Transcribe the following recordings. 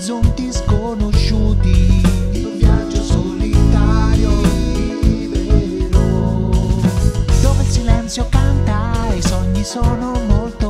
orizzonti sconosciuti. Un viaggio solitario, libero. Dove il silenzio canta i sogni sono molto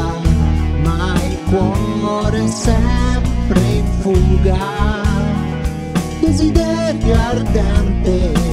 cuore sempre in fuga, desiderio ardente.